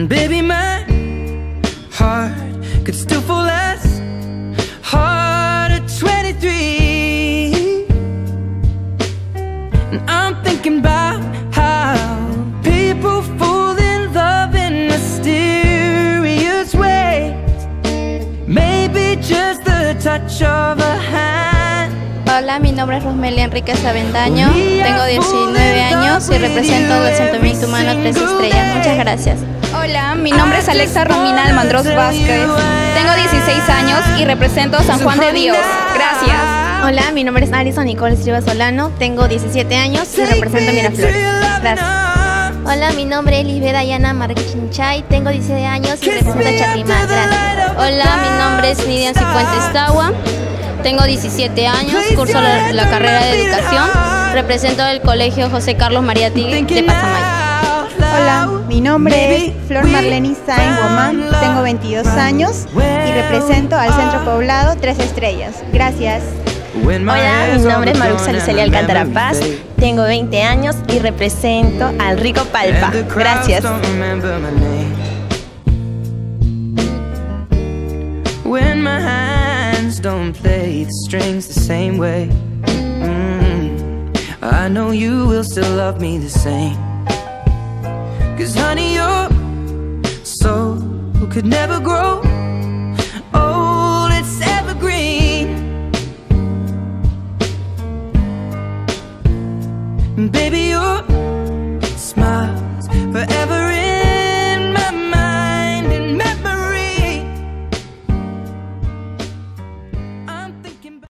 And baby, my heart could still fall as hard at 23. And I'm thinking about how people fall in love in mysterious ways. Maybe just the touch of a hand. Hola, mi nombre es Rosmelia Enríquez Avendaño, tengo 19 años y represento el Asentamiento Humano Tres Estrellas. Muchas gracias. Hola, mi nombre es Alexa Romina Almandros Vázquez. Tengo 16 años y represento a San Juan de Dios. Gracias. Hola, mi nombre es Alison Nicole Estriba Solano, tengo 17 años y represento a Miraflores. Gracias. Hola, mi nombre es Lisbeth Ayana Marquinchay, tengo 17 años y represento a Chacrimán. Gracias. Hola, mi nombre es Nidia Cifuentes Tawa, tengo 17 años, curso la, la carrera de educación, represento el Colegio José Carlos María Tigre de Pazamay. Hola, mi nombre es Flor Marlene Sainz Guamán, tengo 22 años y represento al Centro Poblado Tres Estrellas. Gracias. Hola, mi nombre es Maruxa Lucelia Alcántara Paz, tengo 20 años y represento al Rico Palpa. Gracias. When my hands don't play the strings the same way, mm, I know you will still love me the same. Cause honey, your soul could never grow old, it's evergreen. And baby, your smile's forever.